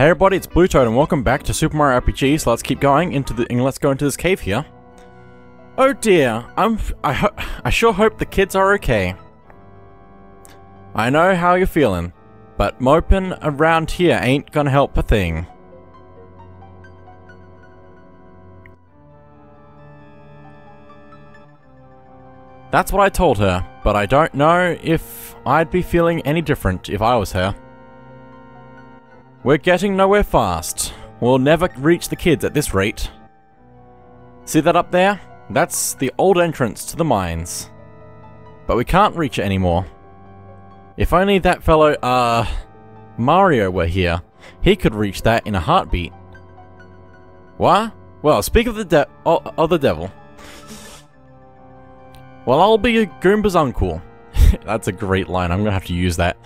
Hey everybody, it's Blue Toad and welcome back to Super Mario RPG. So let's keep going into the and let's go into this cave here. Oh dear, I'm I I sure hope the kids are okay. I know how you're feeling, but moping around here ain't gonna help a thing. That's what I told her, but I don't know if I'd be feeling any different if I was her. We're getting nowhere fast. We'll never reach the kids at this rate. See that up there? That's the old entrance to the mines. But we can't reach it anymore. If only that fellow, uh, Mario were here, he could reach that in a heartbeat. What? Well, speak of the de- of the devil. Well, I'll be a Goomba's uncle. That's a great line. I'm gonna have to use that.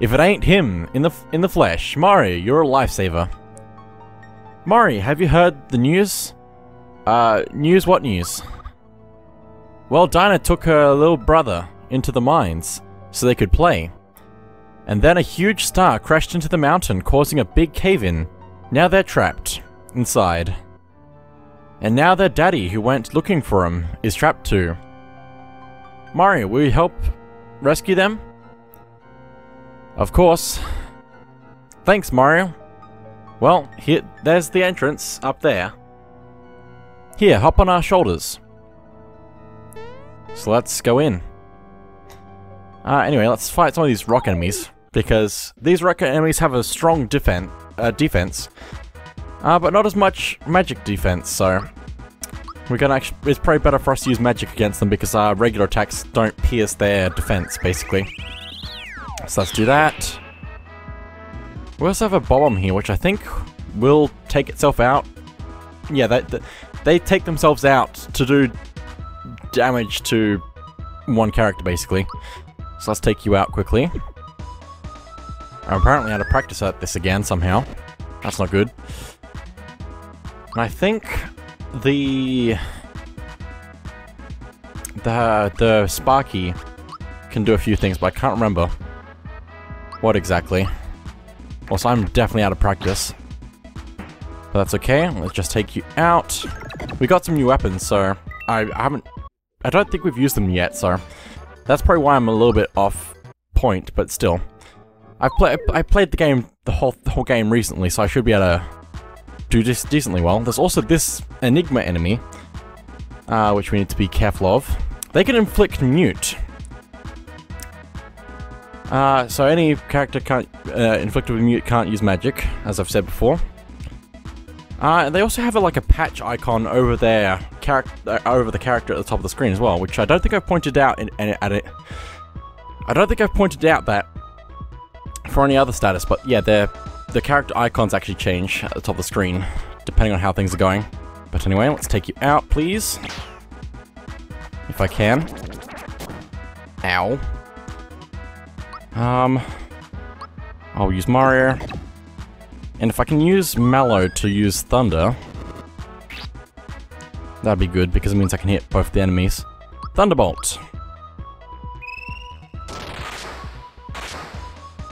If it ain't him in the in the flesh, Mario, you're a lifesaver. Mari, have you heard the news? Uh, news? What news? Well, Dyna took her little brother into the mines so they could play. And then a huge star crashed into the mountain, causing a big cave-in. Now they're trapped inside. And now their daddy, who went looking for him, is trapped too. Mario, will you help rescue them? Of course. Thanks, Mario. Well, here, there's the entrance, up there. Here, hop on our shoulders. So let's go in. Uh, anyway, let's fight some of these rock enemies, because these rock enemies have a strong defen uh, defense, uh, but not as much magic defense, so we're gonna actually, it's probably better for us to use magic against them because our regular attacks don't pierce their defense, basically. So let's do that. We also have a bomb here, which I think will take itself out. Yeah, they, they take themselves out to do damage to one character, basically. So let's take you out quickly. I'm apparently out of practice at this again, somehow. That's not good. I think the the the Sparky can do a few things, but I can't remember what exactly. Also, I'm definitely out of practice. But that's okay. Let's just take you out. We got some new weapons, so I, I haven't... I don't think we've used them yet, so that's probably why I'm a little bit off point, but still. I've played I played the game the whole the whole game recently, so I should be able to do this decently well. There's also this Enigma enemy, uh, which we need to be careful of. They can inflict mute. Uh, so any character can't uh, inflicted with mute can't use magic, as I've said before. Uh, they also have a, like a patch icon over their character, uh, over the character at the top of the screen as well, which I don't think I've pointed out in, in, at it. I don't think I've pointed out that for any other status, but yeah, they're the character icons actually change at the top of the screen, depending on how things are going. But anyway, let's take you out, please. If I can. Ow. Um, I'll use Mario. And if I can use Mallow to use Thunder, that'd be good, because it means I can hit both the enemies. Thunderbolt!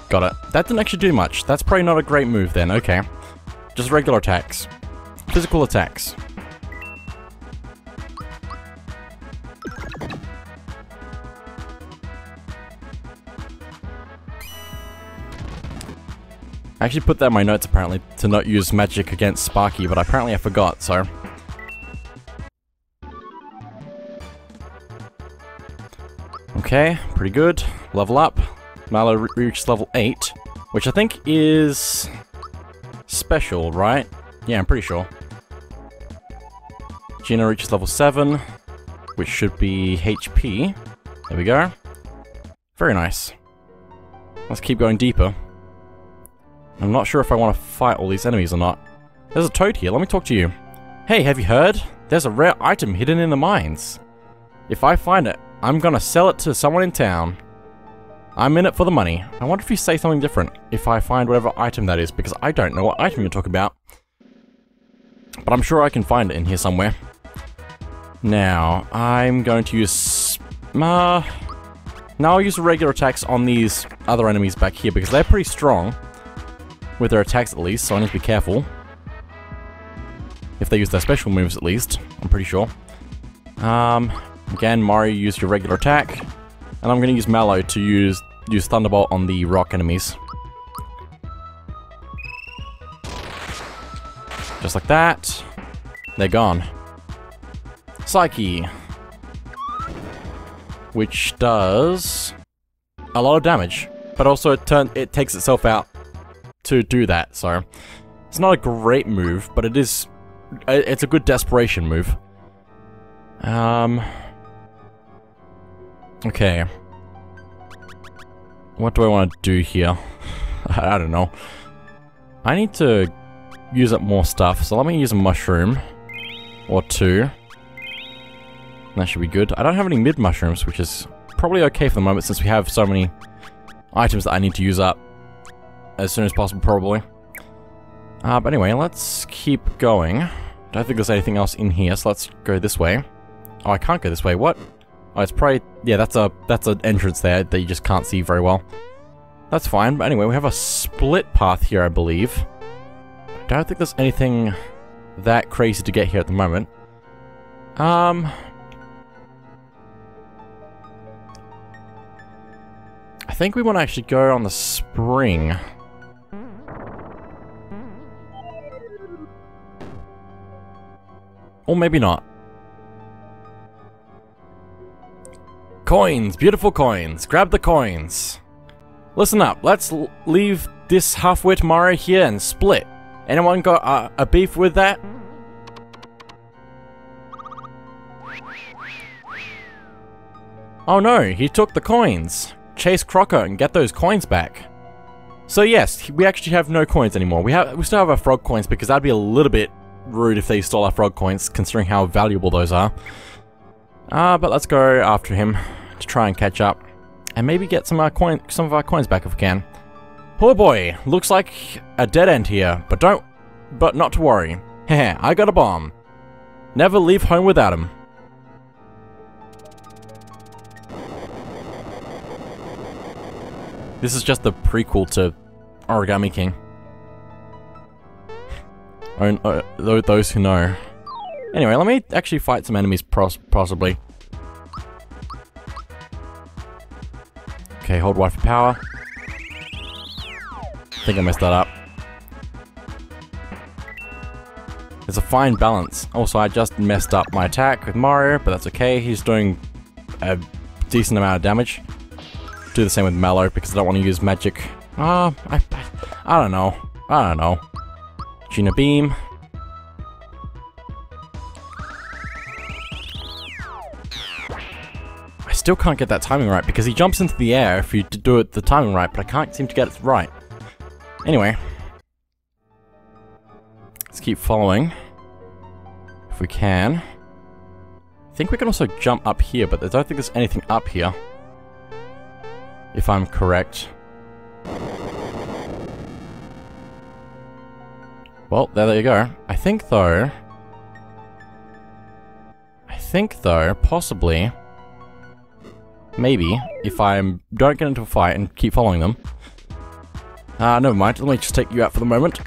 Got it. That didn't actually do much. That's probably not a great move then, okay. Just regular attacks. Physical attacks. I actually put that in my notes apparently to not use magic against Sparky, but apparently I forgot, so... Okay, pretty good. Level up. Mallow re reaches level 8, which I think is special, right? Yeah, I'm pretty sure. Geno reaches level 7, which should be HP. There we go. Very nice. Let's keep going deeper. I'm not sure if I want to fight all these enemies or not. There's a toad here, let me talk to you. Hey, have you heard? There's a rare item hidden in the mines. If I find it, I'm gonna sell it to someone in town. I'm in it for the money. I wonder if you say something different if I find whatever item that is, because I don't know what item you're talking about. But I'm sure I can find it in here somewhere. Now, I'm going to use... Uh, now I'll use regular attacks on these other enemies back here, because they're pretty strong. With their attacks at least, so I need to be careful. If they use their special moves at least, I'm pretty sure. Um, again, Mario used your regular attack, and I'm going to use Mallow to use use Thunderbolt on the rock enemies. Just like that. They're gone. Psyche. Which does a lot of damage, but also it turn it takes itself out to do that. So it's not a great move, but it is it's a good desperation move. Um Okay. What do I want to do here? I don't know. I need to use up more stuff, so let me use a mushroom. Or two. That should be good. I don't have any mid mushrooms, which is probably okay for the moment since we have so many items that I need to use up as soon as possible, probably. Uh, but anyway, let's keep going. Don't think there's anything else in here, so let's go this way. Oh, I can't go this way. What? Oh, it's probably... Yeah, that's a that's an entrance there that you just can't see very well. That's fine, but anyway, we have a split path here, I believe. I don't think there's anything that crazy to get here at the moment. Um... I think we want to actually go on the spring. Or maybe not. Coins! Beautiful coins! Grab the coins! Listen up, let's leave this half-wit here and split. Anyone got uh, a beef with that? Oh no, he took the coins. Chase Croco and get those coins back. So yes, we actually have no coins anymore. We have we still have our frog coins because that'd be a little bit rude if they stole our frog coins, considering how valuable those are. Ah, uh, but let's go after him to try and catch up. And maybe get some, our coin, some of our coins back if we can. Poor boy, looks like a dead end here, but don't, but not to worry. Heh, I got a bomb. Never leave home without him. This is just the prequel to Origami King. Uh, those who know. Anyway, let me actually fight some enemies possibly. Okay, hold Y for power. I think I messed that up. There's a fine balance. Also, I just messed up my attack with Mario, but that's okay. He's doing a decent amount of damage. Do the same with Mallow, because I don't want to use magic. Ah, uh, I, I, I don't know. I don't know. Geno Beam. I still can't get that timing right because he jumps into the air if you do it the timing right, but I can't seem to get it right. Anyway. Let's keep following. If we can. I think we can also jump up here, but I don't think there's anything up here. If I'm correct. Well, there, there you go. I think, though... I think, though, possibly... Maybe, if I don't get into a fight and keep following them... Ah, uh, never mind. Let me just take you out for the moment.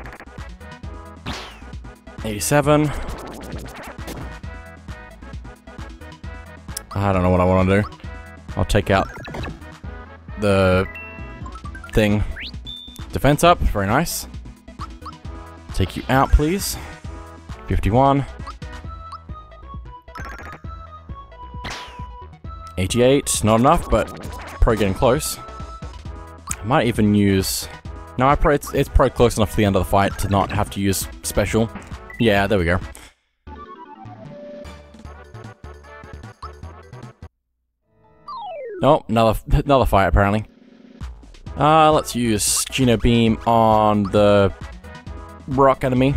87. I don't know what I want to do. I'll take out the thing. Defense up, very nice. Take you out, please. 51. 88, not enough, but probably getting close. I might even use... No, I probably, it's, it's probably close enough to the end of the fight to not have to use special. Yeah, there we go. Oh, another, another fight apparently. Uh, let's use Geno Beam on the rock enemy.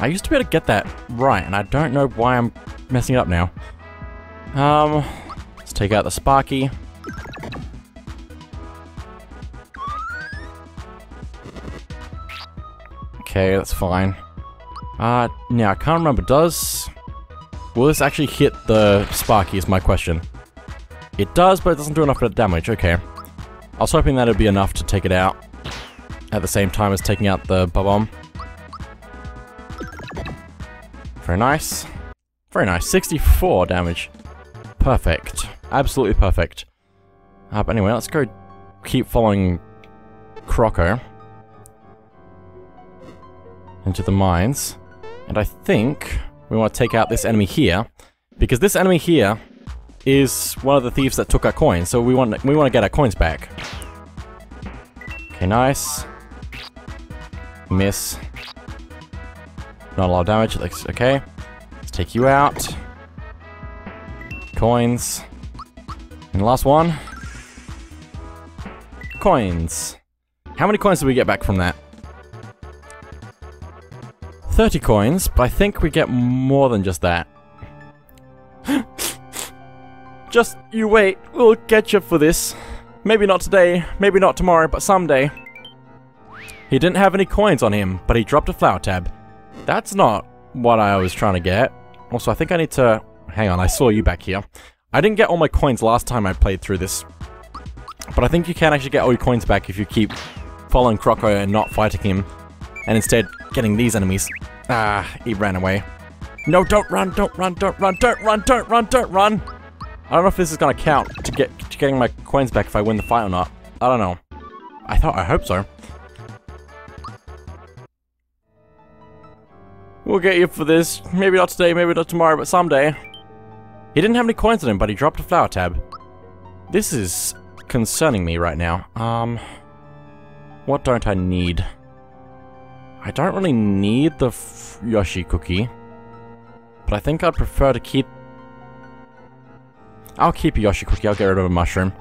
I used to be able to get that right, and I don't know why I'm messing it up now. Um, let's take out the Sparky. Okay, that's fine. Uh, now I can't remember, does... Will this actually hit the Sparky is my question. It does, but it doesn't do enough damage, okay. I was hoping that would be enough to take it out at the same time as taking out the bomb. Very nice. Very nice. 64 damage. Perfect. Absolutely perfect. Uh, but anyway, let's go keep following Croco into the mines. And I think we want to take out this enemy here, because this enemy here is one of the thieves that took our coins, so we want we want to get our coins back. Okay, nice. Miss. Not a lot of damage, looks okay. Let's take you out. Coins. And last one. Coins. How many coins did we get back from that? 30 coins, but I think we get more than just that. Just you wait, we'll get you for this. Maybe not today, maybe not tomorrow, but someday. He didn't have any coins on him, but he dropped a flower tab. That's not what I was trying to get. Also, I think I need to... Hang on, I saw you back here. I didn't get all my coins last time I played through this. But I think you can actually get all your coins back if you keep following Croco and not fighting him. And instead getting these enemies. Ah, he ran away. No, don't run, don't run, don't run, don't run, don't run, don't run! I don't know if this is gonna count to get to getting my coins back if I win the fight or not. I don't know. I thought, I hope so. We'll get you for this. Maybe not today, maybe not tomorrow, but someday. He didn't have any coins on him, but he dropped a flower tab. This is concerning me right now. Um, what don't I need? I don't really need the Yoshi cookie. But I think I'd prefer to keep... I'll keep a Yoshi cookie, I'll get rid of a mushroom.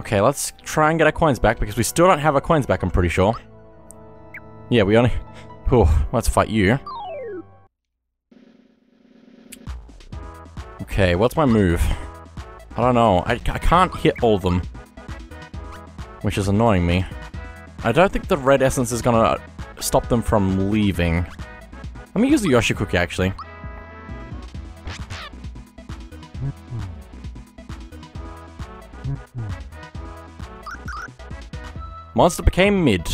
Okay, let's try and get our coins back, because we still don't have our coins back, I'm pretty sure. Yeah, we only... Oh, let's fight you. Okay, what's my move? I don't know. I, I can't hit all of them. Which is annoying me. I don't think the red essence is gonna stop them from leaving. Let me use the Yoshi Cookie, actually. Monster became mid.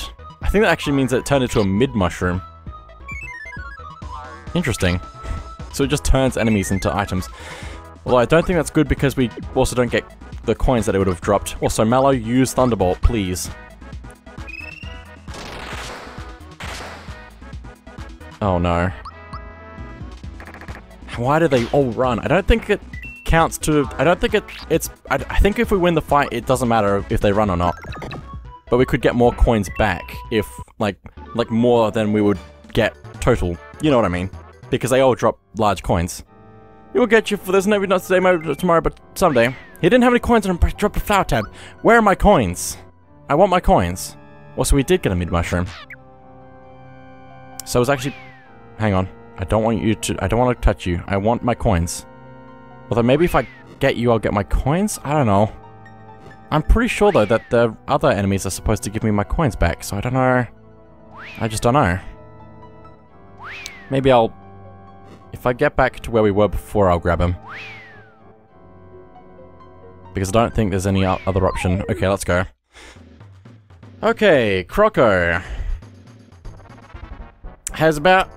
I think that actually means that it turned into a mid mushroom. Interesting. So it just turns enemies into items. Although I don't think that's good because we also don't get the coins that it would have dropped. Also, Mallow, use Thunderbolt, please. Oh no. Why do they all run? I don't think it counts to... I don't think it... It's... I, I think if we win the fight, it doesn't matter if they run or not. But we could get more coins back if, like, like more than we would get total. You know what I mean? Because they all drop large coins. We'll get you for this, maybe not today, maybe tomorrow, but someday. He didn't have any coins and he dropped a flower tab. Where are my coins? I want my coins. Also, we did get a mid-mushroom. So it's actually Hang on. I don't want you to- I don't want to touch you. I want my coins. Although maybe if I get you, I'll get my coins? I don't know. I'm pretty sure, though, that the other enemies are supposed to give me my coins back, so I don't know. I just don't know. Maybe I'll... If I get back to where we were before, I'll grab him. Because I don't think there's any other option. Okay, let's go. Okay, Croco. Has about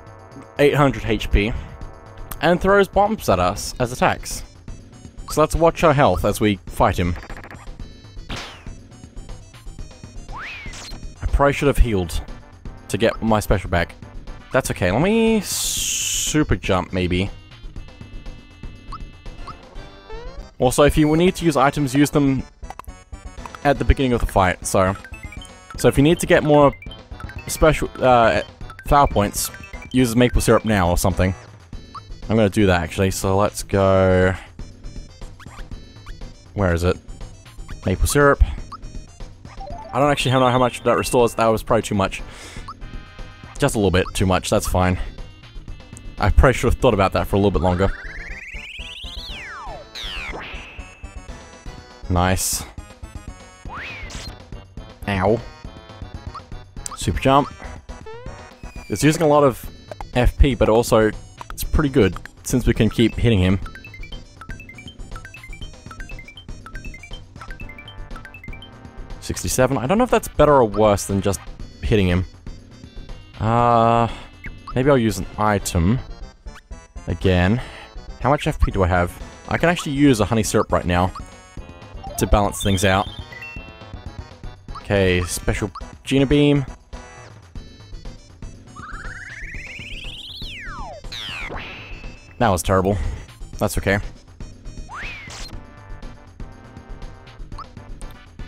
800 HP, and throws bombs at us as attacks. So let's watch our health as we fight him. Probably should have healed to get my special back. That's okay, let me super jump maybe. Also, if you need to use items, use them at the beginning of the fight, so... So if you need to get more special, uh, flower points, use maple syrup now or something. I'm gonna do that actually, so let's go... Where is it? Maple syrup. I don't actually know how much that restores, that was probably too much. Just a little bit too much, that's fine. I probably should have thought about that for a little bit longer. Nice. Ow. Super jump. It's using a lot of FP, but also it's pretty good since we can keep hitting him. 67. I don't know if that's better or worse than just hitting him. Uh, maybe I'll use an item. Again. How much FP do I have? I can actually use a honey syrup right now to balance things out. Okay, special Geno Beam. That was terrible. That's okay.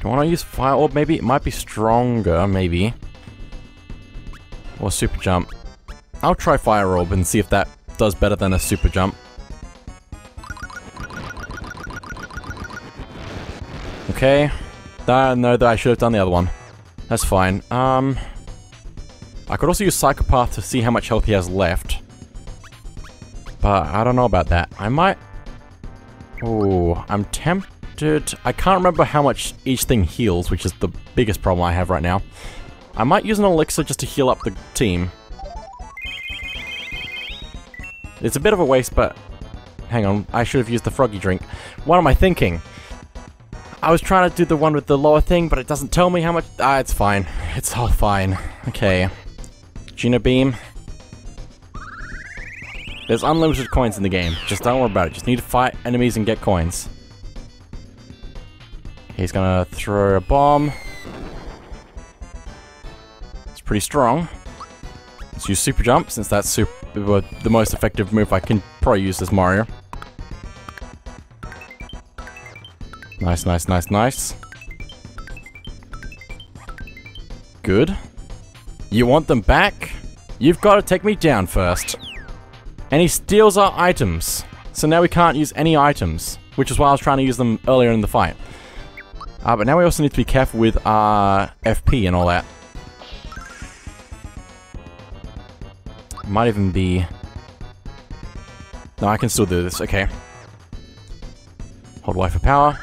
Do I want to use Fire Orb maybe? It might be stronger, maybe. Or Super Jump. I'll try Fire Orb and see if that does better than a Super Jump. Okay. I know that I should have done the other one. That's fine. Um, I could also use Psychopath to see how much health he has left. But I don't know about that. I might... Oh, I'm tempted... I can't remember how much each thing heals, which is the biggest problem I have right now. I might use an elixir just to heal up the team. It's a bit of a waste, but... Hang on, I should have used the froggy drink. What am I thinking? I was trying to do the one with the lower thing, but it doesn't tell me how much... Ah, it's fine. It's all fine. Okay. Geno Beam. There's unlimited coins in the game. Just don't worry about it. Just need to fight enemies and get coins. He's gonna throw a bomb. It's pretty strong. Let's use Super Jump, since that's super, the most effective move I can probably use as Mario. Nice, nice, nice, nice. Good. You want them back? You've got to take me down first. And he steals our items. So now we can't use any items. Which is why I was trying to use them earlier in the fight. Uh, but now we also need to be careful with our FP and all that. Might even be... No, I can still do this. Okay. Hold Y for power.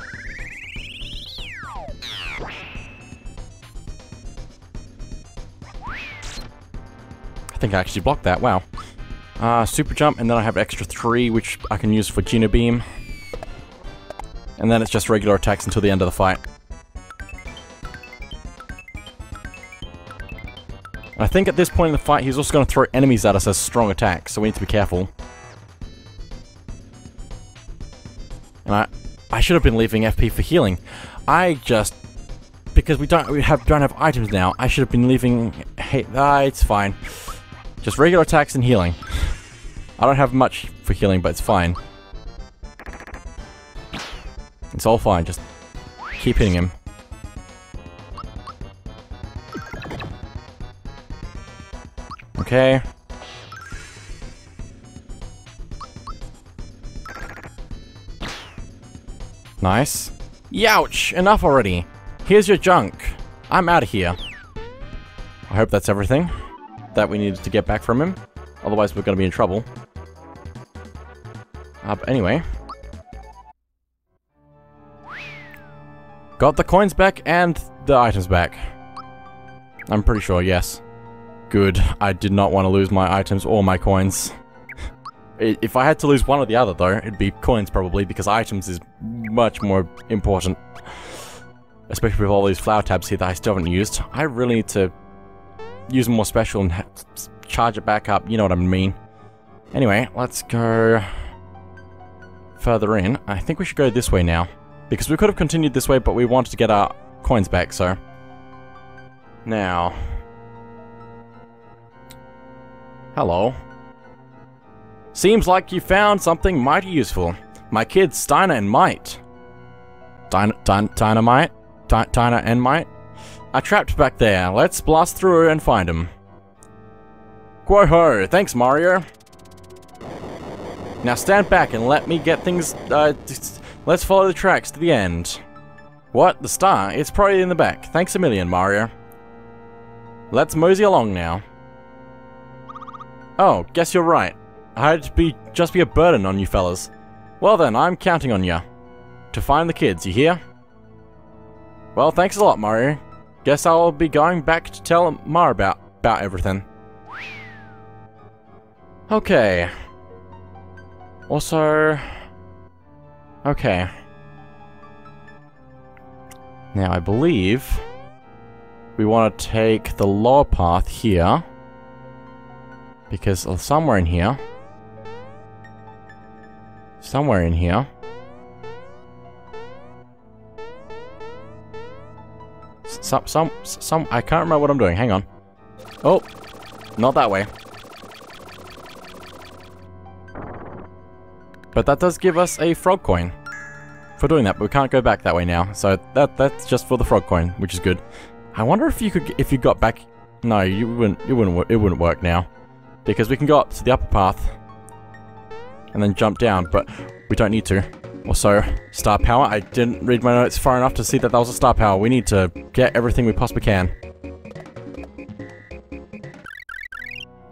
I think I actually blocked that, wow. Uh, super jump, and then I have extra three, which I can use for Geno Beam. And then it's just regular attacks until the end of the fight. I think at this point in the fight, he's also going to throw enemies at us as strong attacks, so we need to be careful. And I, I should have been leaving FP for healing. I just, because we don't we have don't have items now, I should have been leaving. Hey, ah, it's fine. Just regular attacks and healing. I don't have much for healing, but it's fine. It's all fine, just keep hitting him. Okay. Nice. Youch! Enough already. Here's your junk. I'm out of here. I hope that's everything that we needed to get back from him. Otherwise, we're to be in trouble. Uh, but anyway. Got the coins back and the items back. I'm pretty sure, yes. Good. I did not want to lose my items or my coins. If I had to lose one or the other, though, it'd be coins probably, because items is much more important. Especially with all these flower tabs here that I still haven't used. I really need to use more special and charge it back up. You know what I mean. Anyway, let's go further in. I think we should go this way now. Because we could have continued this way, but we wanted to get our coins back, so... Now... Hello. Seems like you found something mighty useful. My kids, Steiner and Mite. Dyn Dyn Dynamite? Dyn and Mite? are trapped back there. Let's blast through and find him. Quo-ho! Thanks, Mario! Now stand back and let me get things, uh, let's follow the tracks to the end. What? The star? It's probably in the back. Thanks a million, Mario. Let's mosey along now. Oh, guess you're right. I'd be just be a burden on you fellas. Well then, I'm counting on you. To find the kids, you hear? Well, thanks a lot, Mario. Guess I'll be going back to tell Mar about, about everything. Okay. Also... Okay. Now, I believe... we want to take the lower path here. Because somewhere in here... Somewhere in here... Some, some, some, I can't remember what I'm doing, hang on. Oh, not that way. But that does give us a frog coin for doing that, but we can't go back that way now. So that that's just for the frog coin, which is good. I wonder if you could, if you got back. No, you wouldn't. It wouldn't. It wouldn't work now, because we can go up to the upper path and then jump down, but we don't need to. Also, star power. I didn't read my notes far enough to see that that was a star power. We need to get everything we possibly can.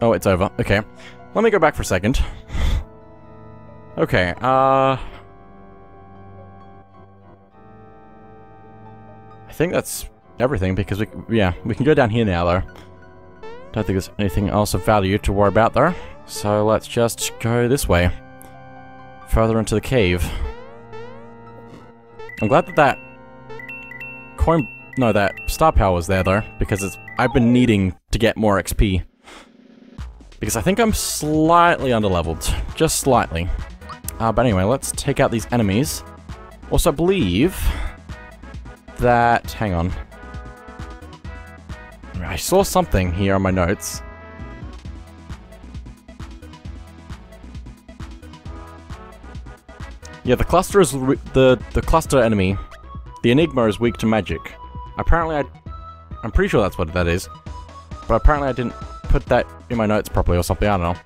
Oh, it's over. Okay. Let me go back for a second. okay, uh... I think that's everything because we, yeah, we can go down here now though. Don't think there's anything else of value to worry about though. So let's just go this way. Further into the cave. I'm glad that that coin, no, that star power was there though, because it's, I've been needing to get more XP. Because I think I'm slightly underleveled. Just slightly. Uh, but anyway, let's take out these enemies. Also, I believe that... Hang on. Saw something here on my notes. Yeah, the cluster is the the cluster enemy. The Enigma is weak to magic. Apparently, I I'm pretty sure that's what that is, but apparently I didn't put that in my notes properly or something. I don't know.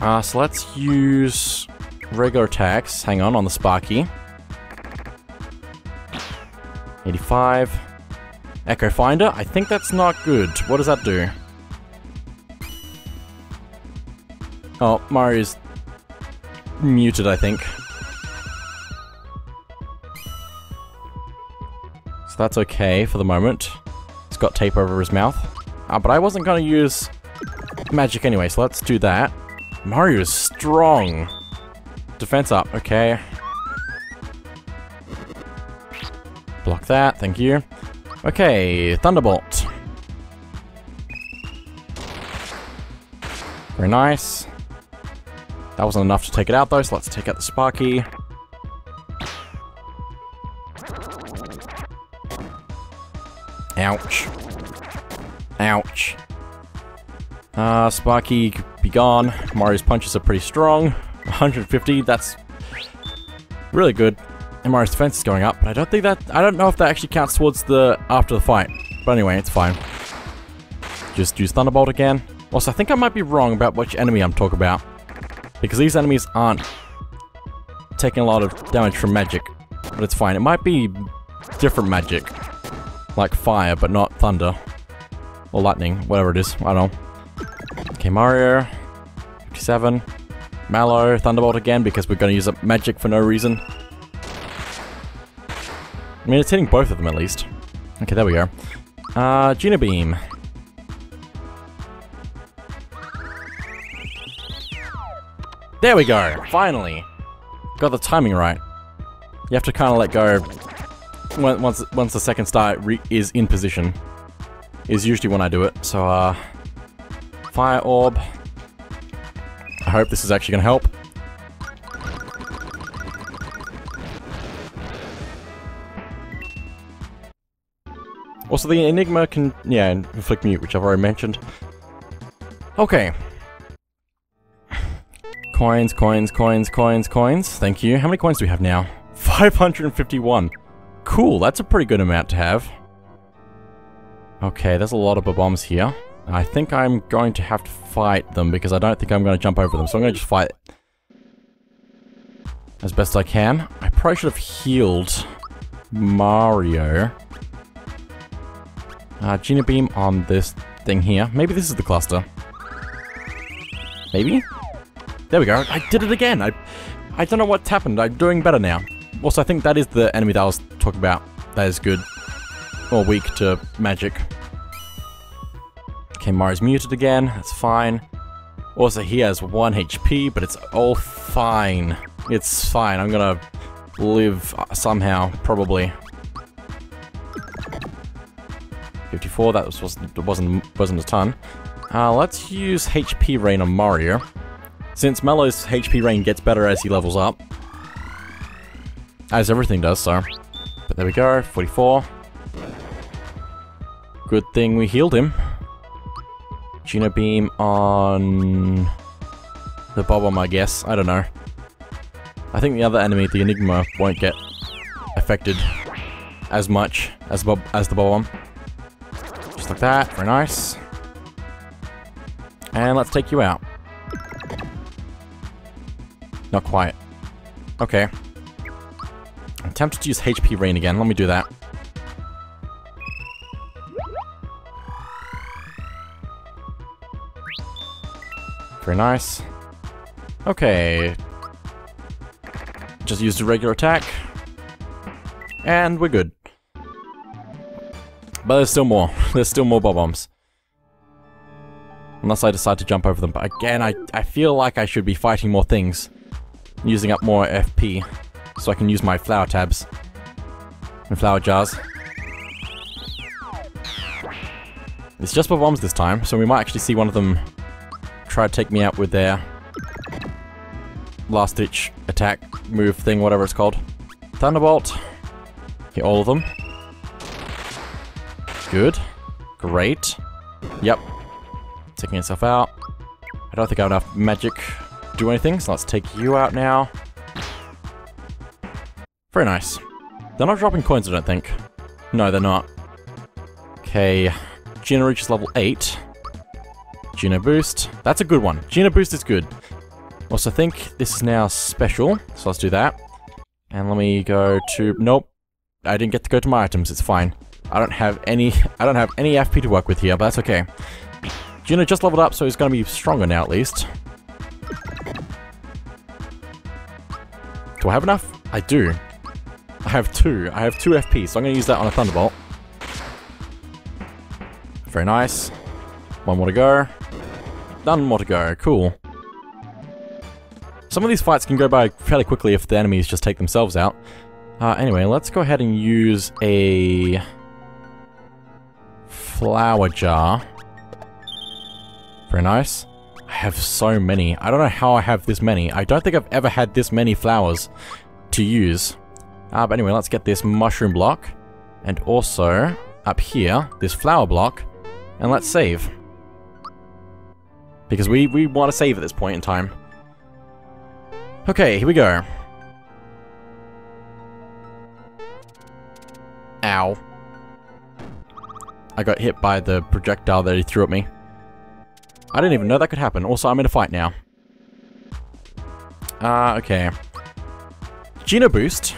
Uh, so let's use regular attacks. Hang on, on the Sparky. 85. Echo Finder? I think that's not good. What does that do? Oh, Mario's muted, I think. So that's okay for the moment. He's got tape over his mouth. Uh, but I wasn't going to use magic anyway, so let's do that. Mario is strong. Defense up, okay. Block that, thank you. Okay, Thunderbolt. Very nice. That wasn't enough to take it out though, so let's take out the Sparky. Ouch. Ouch. Uh, Sparky, be gone. Mario's punches are pretty strong. 150, that's really good. MR's defense is going up, but I don't think that- I don't know if that actually counts towards the- after the fight. But anyway, it's fine. Just use Thunderbolt again. Also, I think I might be wrong about which enemy I'm talking about. Because these enemies aren't taking a lot of damage from magic. But it's fine. It might be different magic. Like fire, but not thunder. Or lightning, whatever it is. I don't know. Okay, Mario. 57. Mallow, Thunderbolt again, because we're going to use up magic for no reason. I mean, it's hitting both of them at least. Okay, there we go. Uh, Geno Beam. There we go! Finally! Got the timing right. You have to kind of let go once once the second star is in position. Is usually when I do it. So, uh, Fire Orb. I hope this is actually to help. Also, the Enigma can, yeah, inflict mute, which I've already mentioned. Okay. Coins, coins, coins, coins, coins. Thank you. How many coins do we have now? 551. Cool, that's a pretty good amount to have. Okay, there's a lot of bombs here. I think I'm going to have to fight them because I don't think I'm going to jump over them. So I'm going to just fight as best I can. I probably should have healed Mario. Uh, Geno Beam on this thing here. Maybe this is the cluster. Maybe? There we go. I did it again. I I don't know what's happened. I'm doing better now. Also, I think that is the enemy that I was talking about. That is good. Or weak to magic. Okay, Mario's muted again. That's fine. Also, he has 1 HP, but it's all fine. It's fine. I'm gonna live somehow, probably. 54, that was, wasn't, wasn't, wasn't a ton. Uh, let's use HP Rain on Mario. Since Mallow's HP Rain gets better as he levels up. As everything does, so. But there we go, 44. Good thing we healed him. Geno Beam on... The Bob-omb, I guess. I don't know. I think the other enemy, the Enigma, won't get affected as much as Bob as the Bob-omb. Like that. Very nice. And let's take you out. Not quite. Okay. I'm tempted to use HP Rain again. Let me do that. Very nice. Okay. Just used a regular attack. And we're good. But there's still more. There's still more Bob-ombs. Unless I decide to jump over them. But again, I, I feel like I should be fighting more things. Using up more FP. So I can use my flower tabs. And flower jars. It's just Bob-ombs this time, so we might actually see one of them try to take me out with their last ditch attack move thing, whatever it's called. Thunderbolt. Hit all of them. Good. Great. Yep. Taking itself out. I don't think I have enough magic to do anything, so let's take you out now. Very nice. They're not dropping coins, I don't think. No, they're not. Okay. Geno reaches level 8. Geno Boost. That's a good one. Geno Boost is good. Also, I think this is now special, so let's do that. And let me go to... Nope. I didn't get to go to my items, it's fine. I don't have any... I don't have any FP to work with here, but that's okay. Geno just leveled up, so he's gonna be stronger now, at least. Do I have enough? I do. I have two. I have two FP, so I'm gonna use that on a Thunderbolt. Very nice. One more to go. None more to go. Cool. Some of these fights can go by fairly quickly if the enemies just take themselves out. Uh, anyway, let's go ahead and use a flower jar. Very nice. I have so many. I don't know how I have this many. I don't think I've ever had this many flowers to use. Uh, but anyway, let's get this mushroom block. And also, up here, this flower block. And let's save. Because we, we want to save at this point in time. Okay, here we go. Ow. I got hit by the projectile that he threw at me. I didn't even know that could happen. Also, I'm in a fight now. Ah, uh, okay. Geno Boost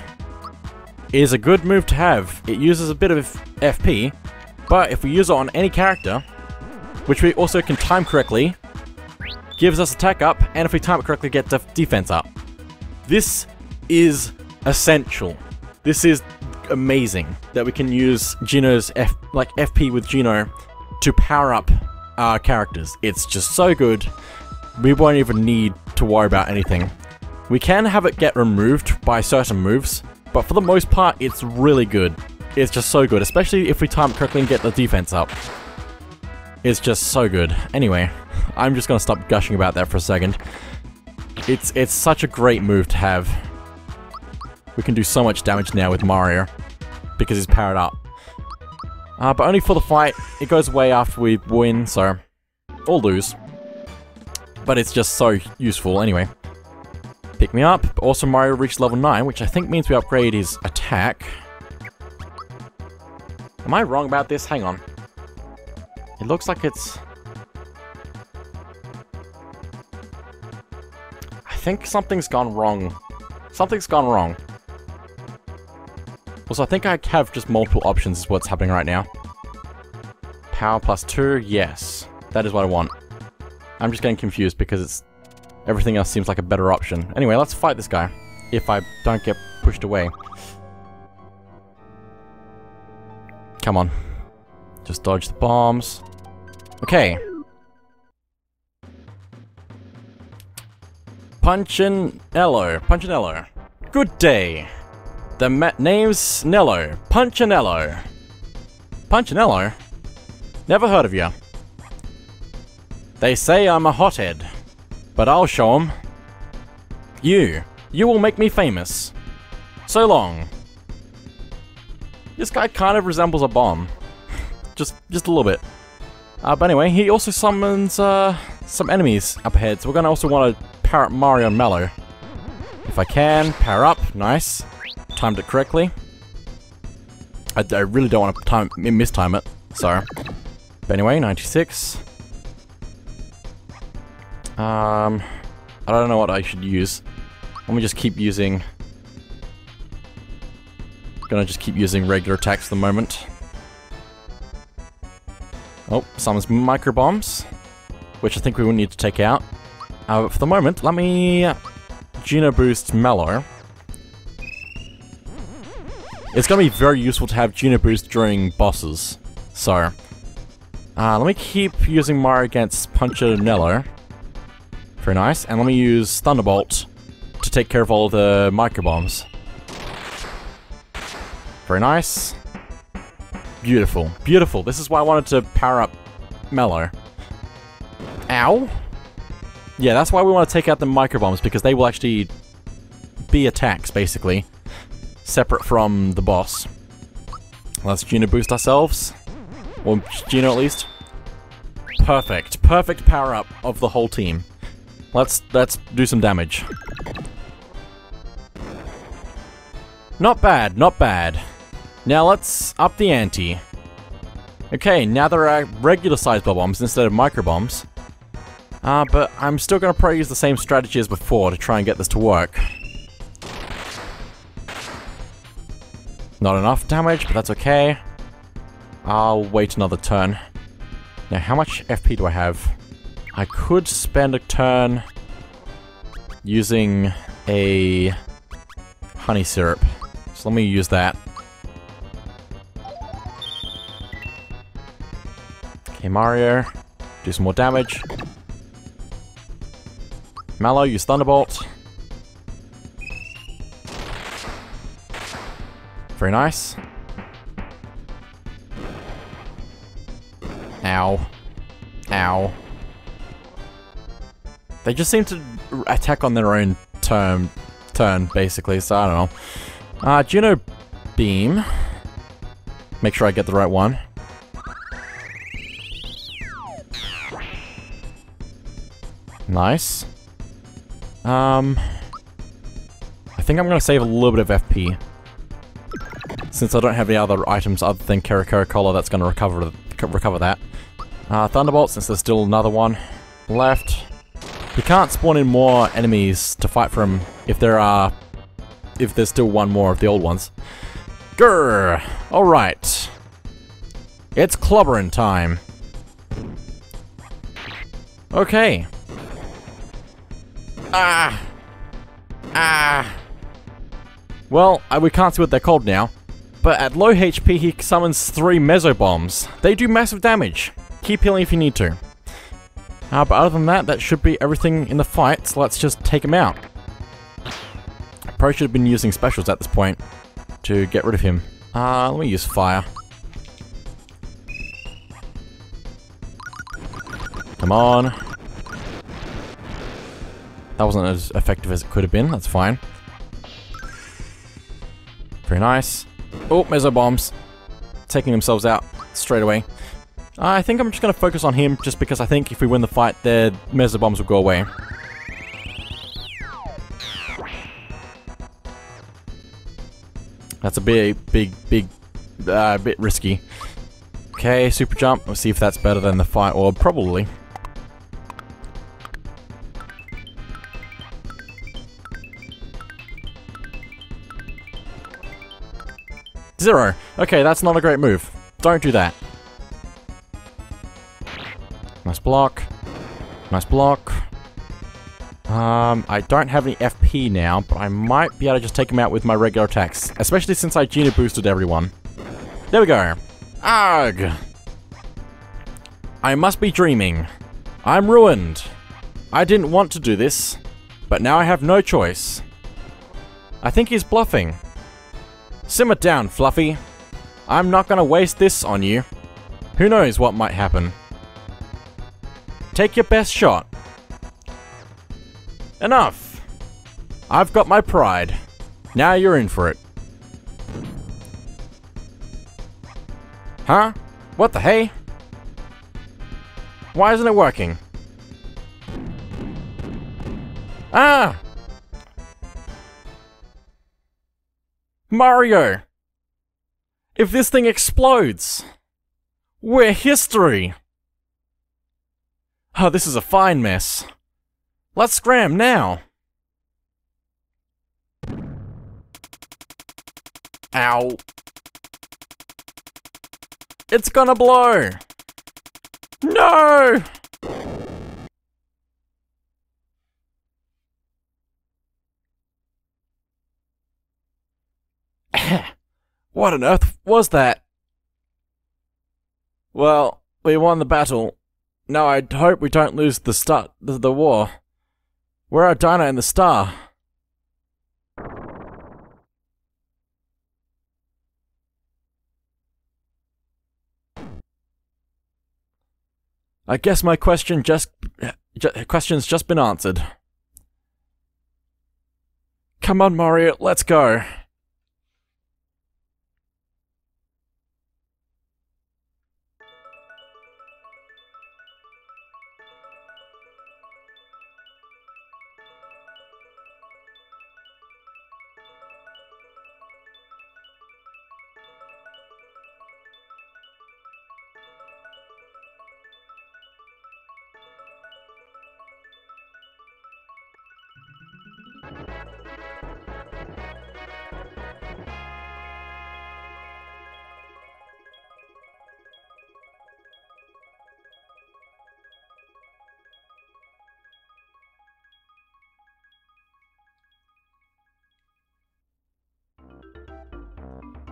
is a good move to have. It uses a bit of FP, but if we use it on any character, which we also can time correctly, gives us attack up, and if we time it correctly, get def defense up. This is essential. This is amazing that we can use Geno's F like FP with Geno to power up our characters. It's just so good. We won't even need to worry about anything. We can have it get removed by certain moves, but for the most part, it's really good. It's just so good, especially if we time it correctly and get the defense up. It's just so good. Anyway, I'm just gonna stop gushing about that for a second. It's, it's such a great move to have. We can do so much damage now with Mario, because he's powered up. Uh, but only for the fight, it goes away after we win, so... Or lose. But it's just so useful anyway. Pick me up. Also Mario reached level 9, which I think means we upgrade his attack. Am I wrong about this? Hang on. It looks like it's... I think something's gone wrong. Something's gone wrong. Also, I think I have just multiple options is what's happening right now. Power plus two, yes. That is what I want. I'm just getting confused because it's everything else seems like a better option. Anyway, let's fight this guy. If I don't get pushed away. Come on. Just dodge the bombs. Okay. Punchinello. Punchinello. Good day. The name's Nello. Punchinello. Punchinello? Never heard of you. They say I'm a hothead, but I'll show 'em. You, you will make me famous. So long. This guy kind of resembles a bomb. just, just a little bit. Uh, but anyway, he also summons uh, some enemies up ahead, so we're gonna also want to power up Mario and Mallow. If I can, power up, nice. Timed it correctly. I, I really don't want to time mistime it, Sorry. But anyway, 96. Um, I don't know what I should use. Let me just keep using... Gonna just keep using regular attacks for the moment. Oh, summons micro bombs, which I think we will need to take out. Uh, for the moment, let me Geno boost Mallow. It's going to be very useful to have Geno boost during bosses. So, uh, let me keep using Mario against Punchinello. Very nice. And let me use Thunderbolt to take care of all the micro bombs. Very nice. Beautiful. Beautiful. This is why I wanted to power up Mallow. Ow. Yeah, that's why we want to take out the micro bombs, because they will actually be attacks, basically. Separate from the boss. Let's Geno boost ourselves. Or Geno at least. Perfect. Perfect power up of the whole team. Let's let's do some damage. Not bad, not bad. Now let's up the ante. Okay, now there are regular sized bombs instead of micro bombs. Uh, but I'm still going to probably use the same strategy as before to try and get this to work. Not enough damage, but that's okay. I'll wait another turn. Now, how much FP do I have? I could spend a turn using a honey syrup. So let me use that. Okay, Mario, do some more damage. Mallow, use Thunderbolt. Very nice. Ow. Ow. They just seem to attack on their own turn, turn basically, so I don't know. Uh, Geno Beam. Make sure I get the right one. Nice. Um, I think I'm going to save a little bit of FP. Since I don't have any other items other than Kerokero Cola that's going to recover recover that. Uh, Thunderbolt, since there's still another one left. He can't spawn in more enemies to fight for him if there are... if there's still one more of the old ones. Grrr! Alright. It's clobbering time. Okay. Ah! Ah! Well, uh, we can't see what they're called now. But at low HP, he summons three Mezzo Bombs. They do massive damage. Keep healing if you need to. Uh, but other than that, that should be everything in the fight, so let's just take him out. I Probably should have been using specials at this point to get rid of him. Uh, let me use fire. Come on. That wasn't as effective as it could have been, that's fine. Very nice. Oh, Mezzo Bombs. Taking themselves out straight away. I think I'm just going to focus on him, just because I think if we win the fight, the Mezzo Bombs will go away. That's a big, big, big, uh, bit risky. Okay, super jump. Let's see if that's better than the fight orb. Probably. Zero. Okay, that's not a great move. Don't do that. Nice block. Nice block. Um, I don't have any FP now, but I might be able to just take him out with my regular attacks. Especially since I Geno boosted everyone. There we go. Ugh. I must be dreaming. I'm ruined. I didn't want to do this, but now I have no choice. I think he's bluffing. Simmer down, Fluffy. I'm not gonna waste this on you. Who knows what might happen? Take your best shot. Enough! I've got my pride. Now you're in for it. Huh? What the hey? Why isn't it working? Ah! Mario! If this thing explodes, we're history! Oh, this is a fine mess. Let's scram now! Ow. It's gonna blow! No! What on earth was that? Well, we won the battle. Now I hope we don't lose the start the, the war. Where are Dyna and the star? I guess my question just, just question's just been answered. Come on, Mario, let's go.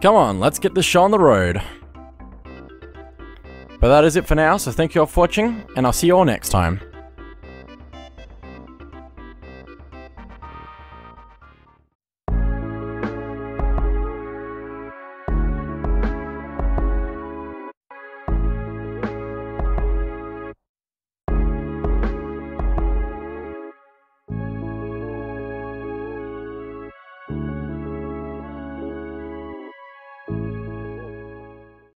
Come on, let's get this show on the road. But that is it for now, so thank you all for watching, and I'll see you all next time.